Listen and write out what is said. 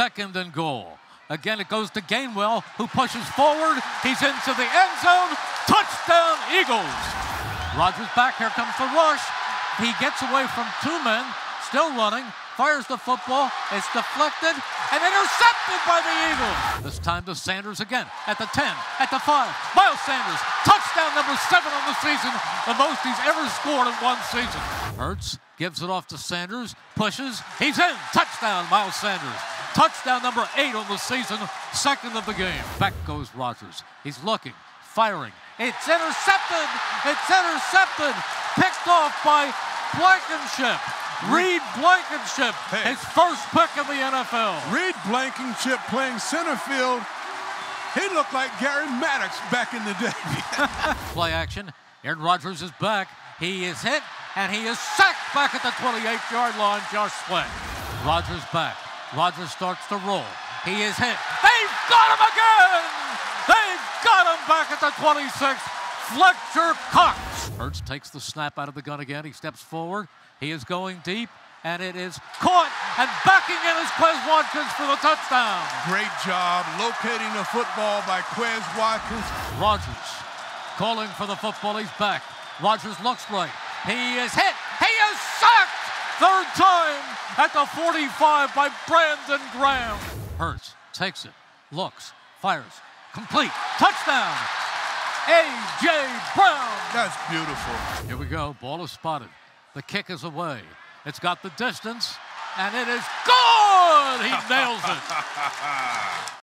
Second and goal. Again, it goes to Gainwell, who pushes forward. He's into the end zone. Touchdown, Eagles. Rodgers back. Here comes the rush. He gets away from two men, still running, fires the football. It's deflected and intercepted by the Eagles. This time to Sanders again at the 10, at the 5. Miles Sanders, touchdown number seven on the season, the most he's ever scored in one season. Hurts gives it off to Sanders, pushes, he's in. Touchdown, Miles Sanders. Touchdown number eight on the season, second of the game. Back goes Rodgers. He's looking, firing. It's intercepted. It's intercepted. Picked off by Blankenship. Reed Blankenship, Hey. his first pick in the NFL. Reed Blankenship playing center field. He looked like Gary Maddox back in the day. Play action. Aaron Rodgers is back. He is hit and he is sacked back at the 28-yard line. Josh Sweat. Rodgers back. Rodgers starts to roll. He is hit. They've got him again. They've got him back at the 26. Fletcher Cox. Hurts takes the snap out of the gun again. He steps forward. He is going deep, and it is caught. And backing in is Quez Watkins for the touchdown. Great job locating the football by Quez Watkins. Rodgers calling for the football. He's back. Rodgers looks right. He is hit. He is sacked. Third time at the 45 by Brandon Graham. Hurts takes it, looks, fires, complete, touchdown. A.J. Brown. That's beautiful. Here we go. Ball is spotted. The kick is away. It's got the distance, and it is good. He nails it.